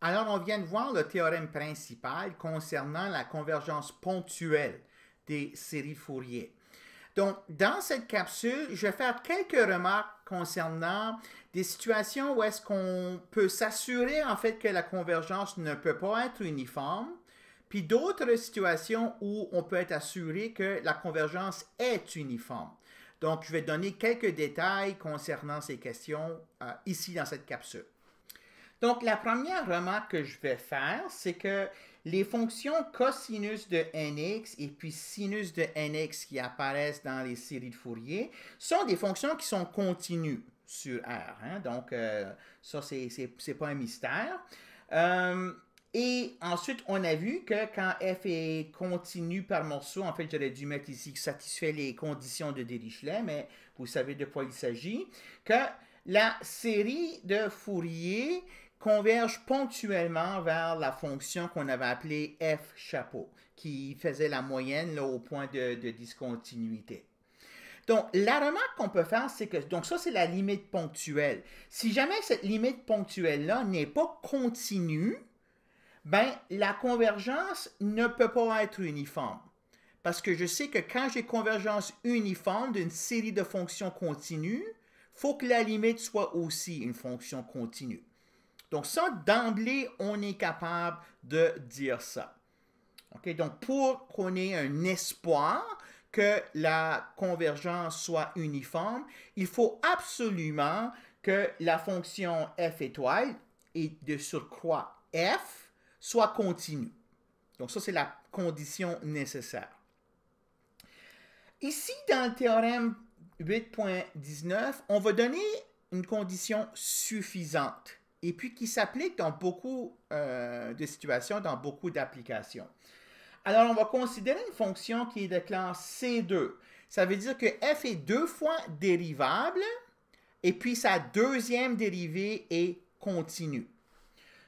Alors, on vient de voir le théorème principal concernant la convergence ponctuelle des séries Fourier. Donc, dans cette capsule, je vais faire quelques remarques concernant des situations où est-ce qu'on peut s'assurer en fait que la convergence ne peut pas être uniforme, puis d'autres situations où on peut être assuré que la convergence est uniforme. Donc, je vais donner quelques détails concernant ces questions euh, ici dans cette capsule. Donc, la première remarque que je vais faire, c'est que les fonctions cosinus de nx et puis sinus de nx qui apparaissent dans les séries de Fourier sont des fonctions qui sont continues sur R. Hein. Donc, euh, ça, c'est n'est pas un mystère. Euh, et ensuite, on a vu que quand f est continu par morceau, en fait, j'aurais dû mettre ici que satisfait les conditions de Dirichlet, mais vous savez de quoi il s'agit, que la série de Fourier converge ponctuellement vers la fonction qu'on avait appelée f chapeau, qui faisait la moyenne au point de, discontinuité. Donc, la remarque qu'on peut faire, c'est que, donc ça, c'est la limite ponctuelle. Si jamais cette limite ponctuelle-là n'est pas continue, ben, la convergence ne peut pas être uniforme. Parce que je sais que quand j'ai convergence uniforme d'une série de fonctions continues, faut que la limite soit aussi une fonction continue. Donc ça, d'emblée, on est capable de dire ça. Donc pour qu'on ait un espoir que la convergence soit uniforme, il faut absolument que la fonction f étoile et de surcroît f soit continue. Donc ça, c'est la condition nécessaire. Ici, dans le théorème 8.19, on va donner une condition suffisante et puis qui s'applique dans beaucoup euh, de situations, dans beaucoup d'applications. Alors, on va considérer une fonction qui est de classe C2. Ça veut dire que f est deux fois dérivable et puis sa deuxième dérivée est continue.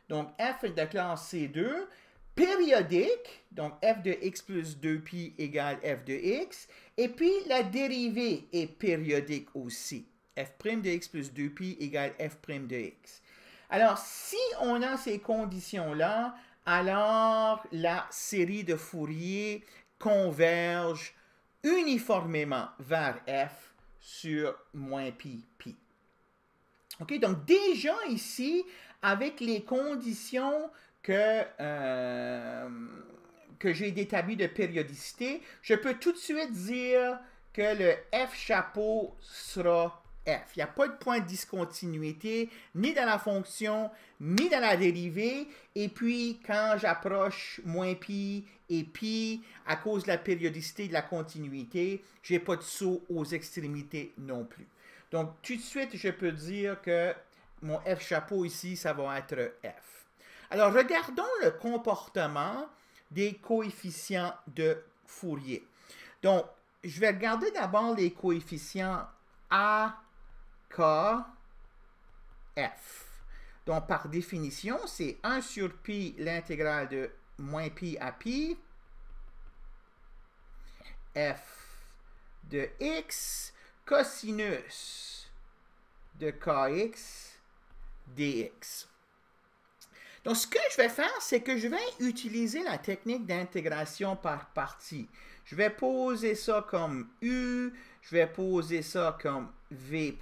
Donc, f est de classe C2, périodique, donc f de x plus 2pi égale f de x, et puis la dérivée est périodique aussi. f' de x plus 2pi égale f' de x. Alors, si on a ces conditions-là, alors la série de Fourier converge uniformément vers f sur moins pi pi. OK, donc déjà ici, avec les conditions que, euh, que j'ai établies de périodicité, je peux tout de suite dire que le f chapeau sera f. Il n'y a pas de point de discontinuité ni dans la fonction, ni dans la dérivée. Et puis, quand j'approche moins pi et pi, à cause de la périodicité de la continuité, je n'ai pas de saut aux extrémités non plus. Donc, tout de suite, je peux dire que mon f chapeau ici, ça va être f. Alors, regardons le comportement des coefficients de Fourier. Donc, je vais regarder d'abord les coefficients A, K, F. Donc, par définition, c'est 1 sur pi l'intégrale de moins pi à pi, f de x, cosinus de kx dx. Donc, ce que je vais faire, c'est que je vais utiliser la technique d'intégration par partie. Je vais poser ça comme U, je vais poser ça comme V',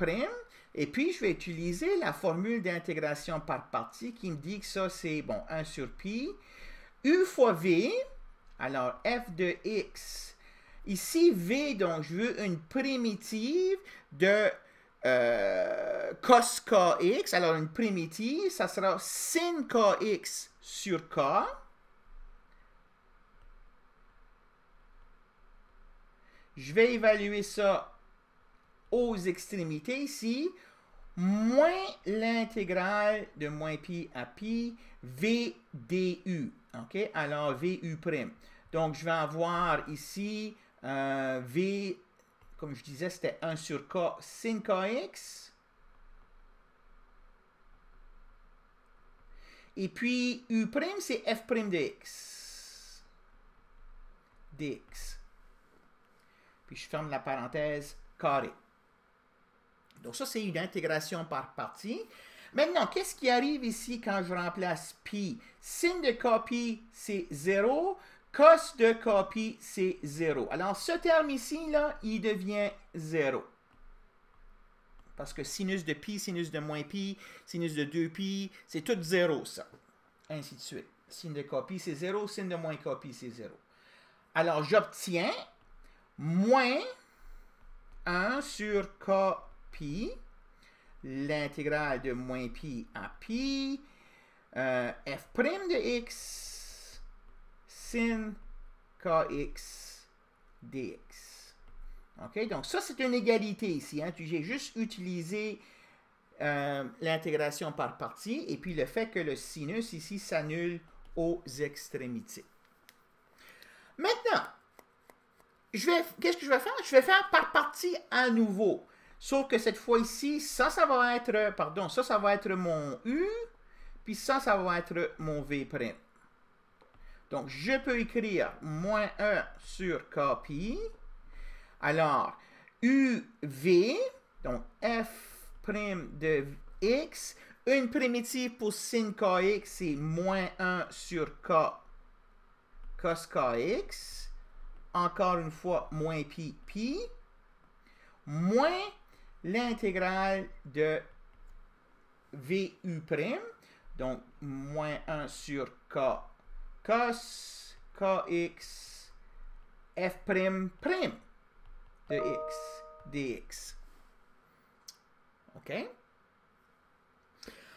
et puis je vais utiliser la formule d'intégration par partie qui me dit que ça c'est, bon, 1 sur pi, U fois V, alors f de x, ici V, donc je veux une primitive de euh, cos kx, alors une primitive, ça sera sin kx sur k, Je vais évaluer ça aux extrémités ici, moins l'intégrale de moins pi à pi v du. OK? Alors, vu'. Donc, je vais avoir ici euh, v, comme je disais, c'était 1 sur k sin kx. Et puis, u', c'est f' de x. dx puis je ferme la parenthèse carré. Donc ça, c'est une intégration par partie. Maintenant, qu'est-ce qui arrive ici quand je remplace pi? Sin de copie, c'est 0. Cos de copie, c'est 0. Alors, ce terme ici, là, il devient 0. Parce que sinus de pi, sinus de moins pi, sinus de 2pi, c'est tout 0, ça. Ainsi de suite. Sin de copie, c'est 0. Sin de moins copie, c'est 0. Alors, j'obtiens moins 1 sur pi, l'intégrale de moins pi à pi, euh, f' de x sin kx dx. OK? Donc, ça, c'est une égalité ici. Hein? J'ai juste utilisé euh, l'intégration par partie et puis le fait que le sinus ici s'annule aux extrémités. Maintenant, qu'est-ce que je vais faire? Je vais faire par partie à nouveau. Sauf que cette fois ici, ça, ça va être, pardon, ça, ça va être mon U, puis ça, ça va être mon V'. Donc, je peux écrire moins 1 sur Kpi. Alors, UV, donc F' de X, une primitive pour sin Kx, c'est moins 1 sur K cos Kx. Encore une fois, moins pi, pi, moins l'intégrale de VU', donc moins 1 sur K cos kx f' prime de x dx. OK?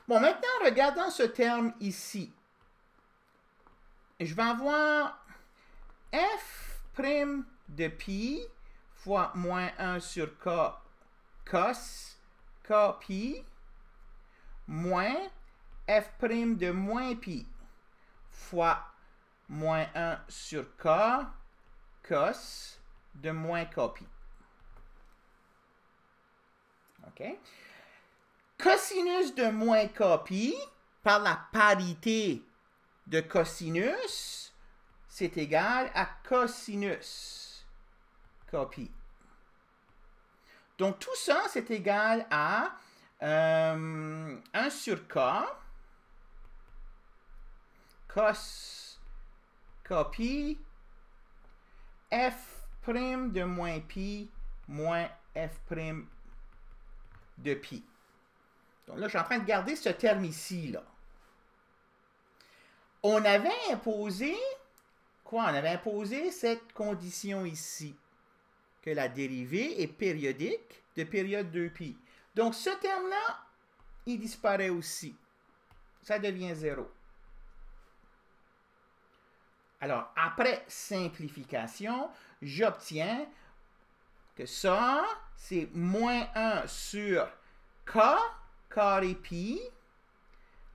Bon, maintenant, regardons ce terme ici. Je vais avoir f' de pi fois moins 1 sur k cos k pi moins f' de moins pi fois moins 1 sur k cos de moins pi. OK? Cosinus de moins pi, par la parité de cosinus, c'est égal à cosinus pi. Donc tout ça, c'est égal à 1 euh, sur k cos copie f' de moins pi moins f' de pi. Donc là, je suis en train de garder ce terme ici, là. On avait imposé, quoi? On avait imposé cette condition ici, que la dérivée est périodique de période 2pi. Donc, ce terme-là, il disparaît aussi. Ça devient 0. Alors, après simplification, j'obtiens que ça, c'est moins 1 sur k carré pi,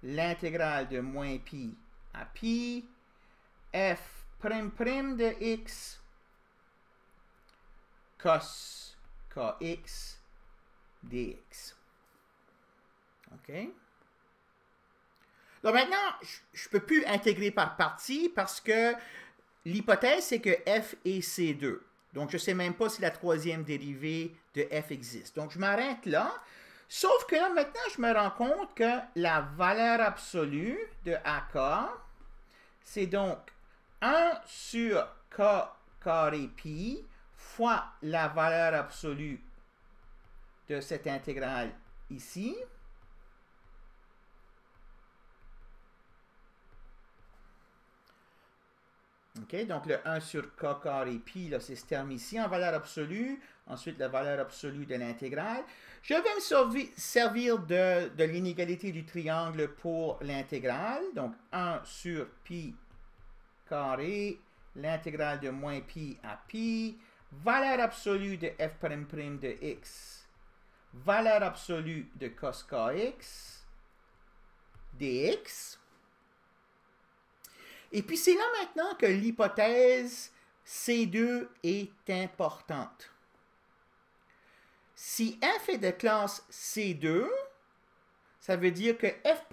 l'intégrale de moins pi à pi, f prime prime de x cos kx dx. OK? Donc maintenant, je ne peux plus intégrer par partie parce que l'hypothèse, c'est que f est C2. Donc, je ne sais même pas si la troisième dérivée de f existe. Donc, je m'arrête là. Sauf que là, maintenant, je me rends compte que la valeur absolue de AK, c'est donc 1 sur K carré pi fois la valeur absolue de cette intégrale ici. Donc le 1 sur k carré pi, c'est ce terme ici en valeur absolue. Ensuite, la valeur absolue de l'intégrale. Je vais me servir de, l'inégalité du triangle pour l'intégrale. Donc, 1 sur pi carré, l'intégrale de moins pi à pi, valeur absolue de f' de x, valeur absolue de cos kx, dx. Et puis c'est là maintenant que l'hypothèse C2 est importante. Si f est de classe C2, ça veut dire que f',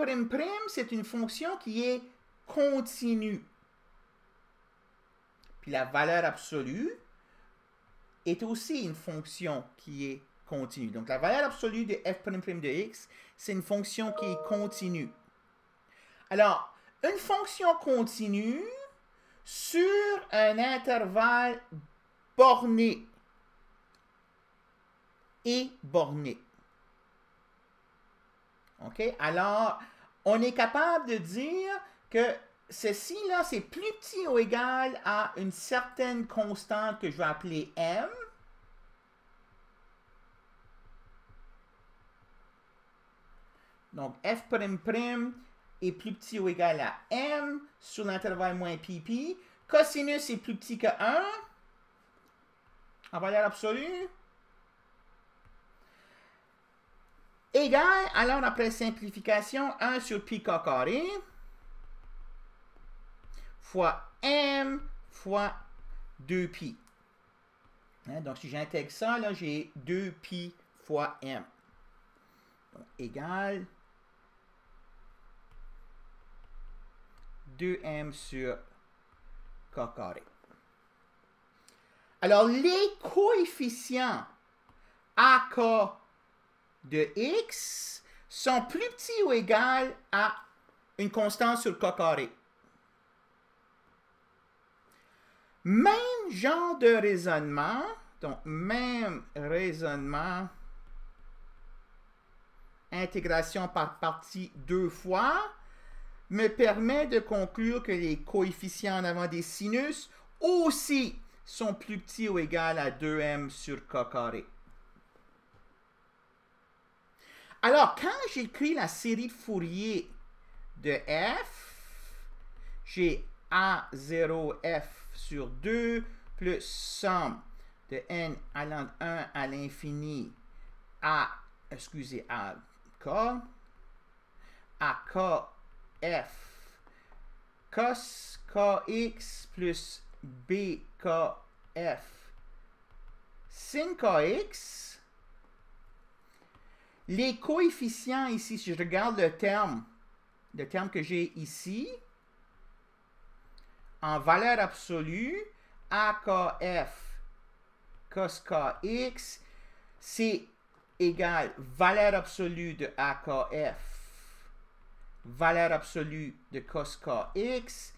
c'est une fonction qui est continue. Puis la valeur absolue est aussi une fonction qui est continue. Donc, la valeur absolue de f' de x, c'est une fonction qui est continue. Alors, une fonction continue sur un intervalle borné et borné. OK? Alors, on est capable de dire que ceci-là, c'est plus petit ou égal à une certaine constante que je vais appeler m. Donc, f' est plus petit ou égal à m sur l'intervalle moins pp. Cosinus est plus petit que 1 en valeur absolue. Égal, alors après simplification, 1 sur pi carré fois m fois 2pi. Hein, donc, si j'intègre ça, là, j'ai 2pi fois m. Donc, égal 2m sur k carré. Alors, les coefficients AK de x sont plus petits ou égaux à une constante sur k carré. Même genre de raisonnement, donc même raisonnement, intégration par partie deux fois, me permet de conclure que les coefficients en avant des sinus aussi sont plus petits ou égaux à 2m sur k carré. Alors, quand j'écris la série de Fourier de f, j'ai A0f sur 2 plus somme de n allant de 1 à l'infini à, excusez, à k, à k f. Cos kx plus bkf sin kx, les coefficients ici, si je regarde le terme, le terme que j'ai ici, en valeur absolue, AKF cos kx, c'est égal valeur absolue de AKF valeur absolue de cos kx,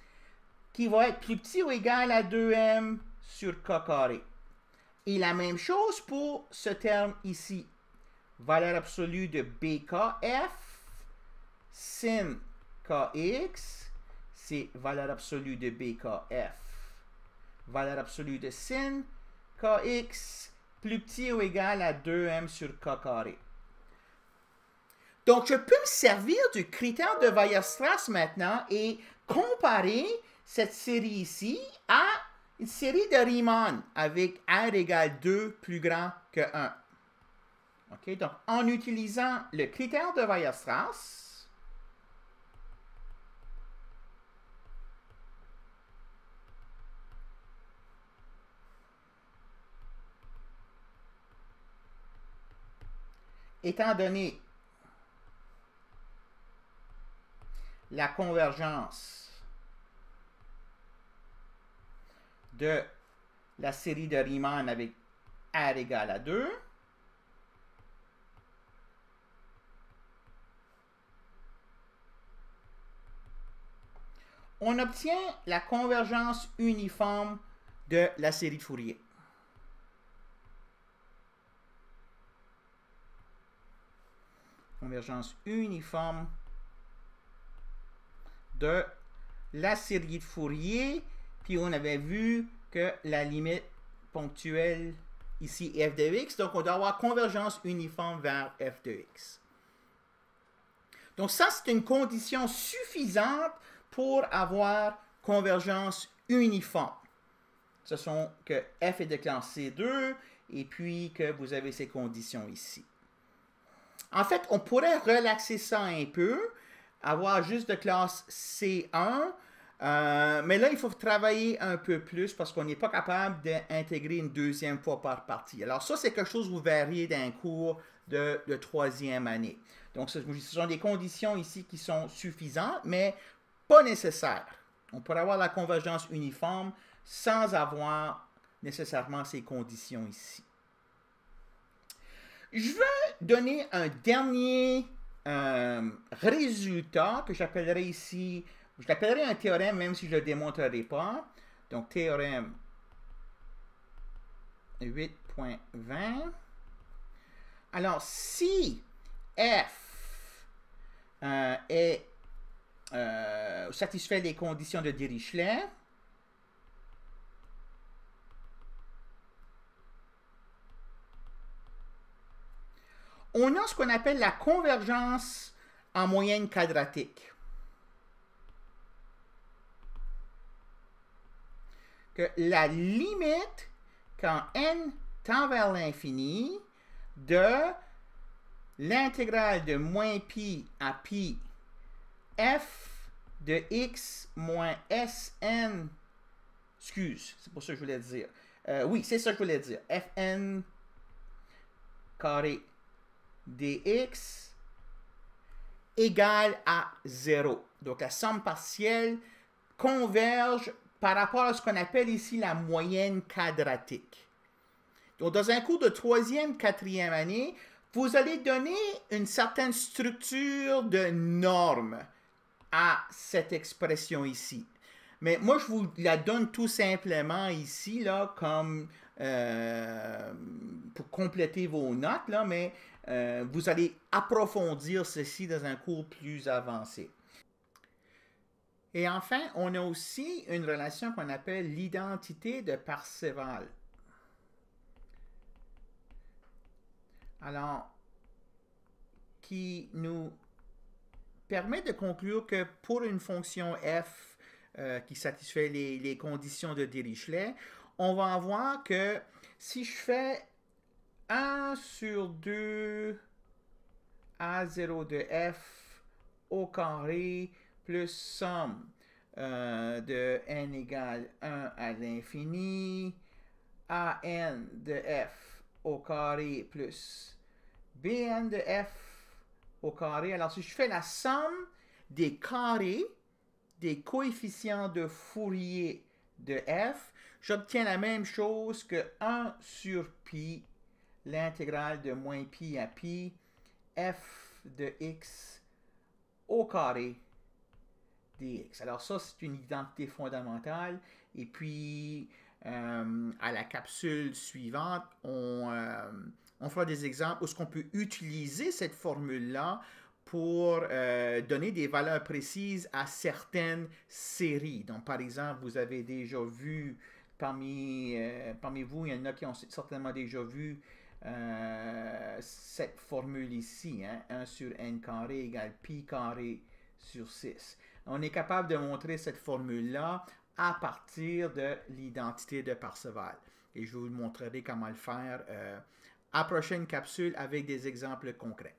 qui va être plus petit ou égal à 2m sur k carré. Et la même chose pour ce terme ici. Valeur absolue de bkf sin kx, c'est valeur absolue de bkf. Valeur absolue de sin kx plus petit ou égal à 2m sur k carré. Donc, je peux me servir du critère de Weierstrass maintenant et comparer cette série ici à une série de Riemann avec R égale 2 plus grand que 1. OK? Donc, en utilisant le critère de Weierstrass, étant donné la convergence de la série de Riemann avec R égale à 2. On obtient la convergence uniforme de la série de Fourier. Convergence uniforme de la série de Fourier, puis on avait vu que la limite ponctuelle ici f de x, donc on doit avoir convergence uniforme vers f de x. Donc ça, c'est une condition suffisante pour avoir convergence uniforme. Ce sont que f est classe C2 et puis que vous avez ces conditions ici. En fait, on pourrait relaxer ça un peu avoir juste de classe C1. Euh, mais là, il faut travailler un peu plus parce qu'on n'est pas capable d'intégrer une deuxième fois par partie. Alors ça, c'est quelque chose que vous verriez d'un cours de, de, troisième année. Donc, ce sont des conditions ici qui sont suffisantes, mais pas nécessaires. On pourrait avoir la convergence uniforme sans avoir nécessairement ces conditions ici. Je veux donner un dernier euh, résultat que j'appellerai ici, je l'appellerai un théorème même si je ne le démontrerai pas. Donc, théorème 8.20. Alors, si f euh, est, euh, satisfait les conditions de Dirichlet, on a ce qu'on appelle la convergence en moyenne quadratique. Que la limite, quand n tend vers l'infini, de l'intégrale de moins pi à pi f de x moins sn, excuse, c'est pour ça que je voulais dire. Euh, oui, c'est ça que je voulais dire. fn carré dx égale à 0. Donc la somme partielle converge par rapport à ce qu'on appelle ici la moyenne quadratique. Donc dans un cours de troisième, quatrième année, vous allez donner une certaine structure de normes à cette expression ici. Mais moi, je vous la donne tout simplement ici, là, comme euh, pour compléter vos notes, là, mais euh, vous allez approfondir ceci dans un cours plus avancé. Et enfin, on a aussi une relation qu'on appelle l'identité de Parseval. Alors, qui nous permet de conclure que pour une fonction f euh, qui satisfait les, les, conditions de Dirichlet, on va avoir que si je fais 1 sur 2 A0 de f au carré plus somme euh, de n égale 1 à l'infini, an de f au carré plus bn de f au carré. Alors, si je fais la somme des carrés des coefficients de Fourier de f, j'obtiens la même chose que 1 sur pi l'intégrale de moins pi à pi f de x au carré dx. Alors ça, c'est une identité fondamentale. Et puis, euh, à la capsule suivante, on, euh, on fera des exemples où est-ce qu'on peut utiliser cette formule-là pour euh, donner des valeurs précises à certaines séries. Donc, par exemple, vous avez déjà vu, parmi, parmi vous, il y en a qui ont certainement déjà vu euh, cette formule ici, hein, 1 sur n carré égale pi carré sur 6. On est capable de montrer cette formule-là à partir de l'identité de Parseval. Et je vous montrerai comment le faire euh, à prochaine capsule avec des exemples concrets.